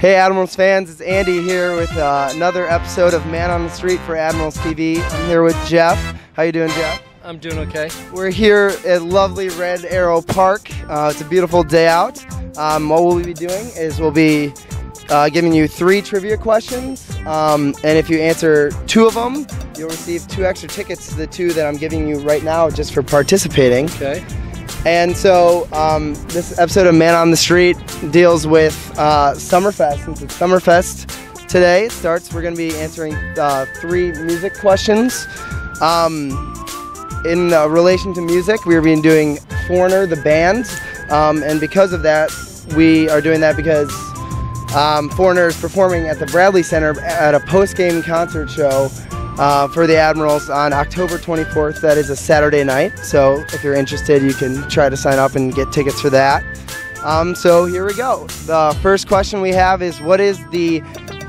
Hey Admirals fans, it's Andy here with uh, another episode of Man on the Street for Admirals TV. I'm here with Jeff. How you doing, Jeff? I'm doing okay. We're here at lovely Red Arrow Park. Uh, it's a beautiful day out. Um, what we'll be doing is we'll be uh, giving you three trivia questions, um, and if you answer two of them, you'll receive two extra tickets to the two that I'm giving you right now just for participating. Okay. And so um, this episode of Man on the Street deals with uh, Summerfest. Since it's Summerfest today, it starts. We're going to be answering uh, three music questions. Um, in uh, relation to music, we've been doing Foreigner, the band. Um, and because of that, we are doing that because um, Foreigner is performing at the Bradley Center at a post-game concert show uh, for the Admirals on October 24th. That is a Saturday night. So if you're interested, you can try to sign up and get tickets for that. Um, so here we go. The first question we have is what is the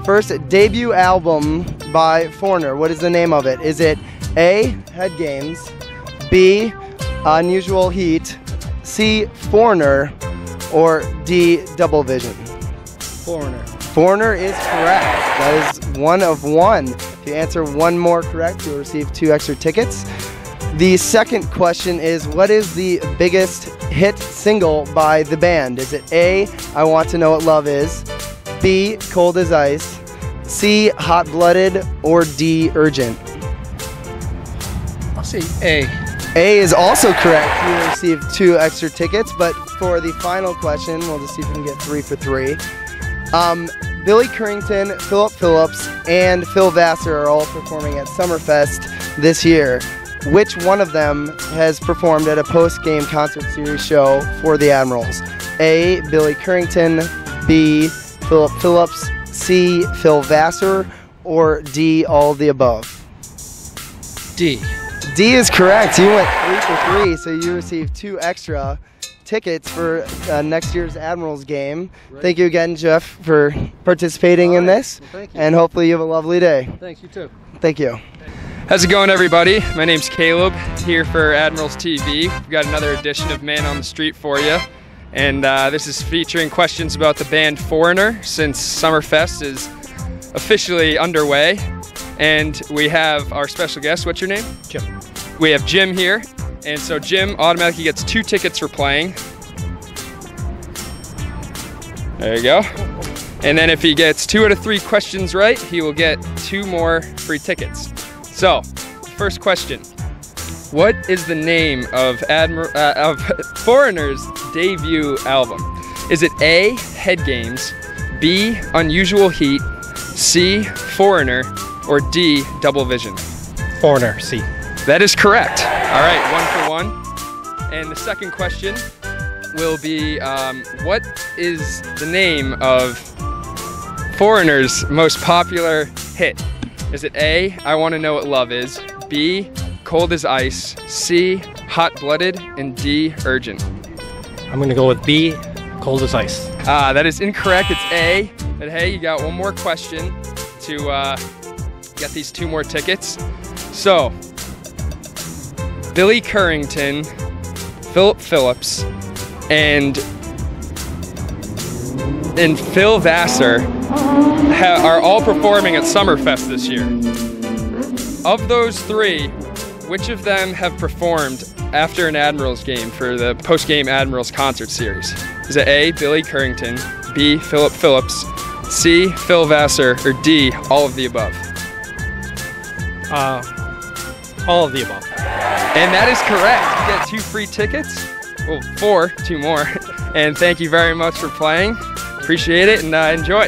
first debut album by Foreigner? What is the name of it? Is it A, Head Games, B, Unusual Heat, C, Foreigner, or D, Double Vision? Foreigner. Foreigner is correct. That is one of one. If you answer one more correct, you'll receive two extra tickets. The second question is What is the biggest hit single by the band? Is it A, I Want to Know What Love Is, B, Cold as Ice, C, Hot Blooded, or D, Urgent? I'll say A. A is also correct. You will receive two extra tickets, but for the final question, we'll just see if we can get three for three. Um, Billy Currington, Philip Phillips, and Phil Vassar are all performing at Summerfest this year. Which one of them has performed at a post game concert series show for the Admirals? A. Billy Currington, B. Philip Phillips, C. Phil Vassar, or D. All the above? D. D is correct. You went three for three, so you received two extra tickets for uh, next year's Admirals game. Thank you again, Jeff, for participating in this, Well, thank you. and hopefully you have a lovely day. Thanks, you too. Thank you. How's it going, everybody? My name's Caleb here for Admirals TV. We've got another edition of Man on the Street for you. And uh, this is featuring questions about the band Foreigner since Summerfest is officially underway. And we have our special guest. What's your name? Jim. We have Jim here. And so Jim automatically gets two tickets for playing. There you go. And then if he gets two out of three questions right, he will get two more free tickets. So, first question. What is the name of Admir- uh, of Foreigner's debut album? Is it A, Head Games, B, Unusual Heat, C, Foreigner, or D, Double Vision? Foreigner. C. That is correct. All right, one for one. And the second question will be um, what is the name of Foreigner's most popular hit? Is it A, I Want to Know What Love Is, B, Cold as Ice, C, Hot Blooded, and D, Urgent? I'm gonna go with B. Cold as ice. Ah, that is incorrect. It's A. But hey, you got one more question to uh, get these two more tickets. So, Billy Currington, Philip Phillips, and and Phil Vassar are all performing at Summerfest this year. Of those three, which of them have performed after an Admirals game for the post-game Admirals concert series? Is it A, Billy Currington, B, Philip Phillips, C, Phil Vassar, or D, all of the above? Uh, all of the above. And that is correct. You get two free tickets. Well, four, two more. And thank you very much for playing. Appreciate it and uh, enjoy.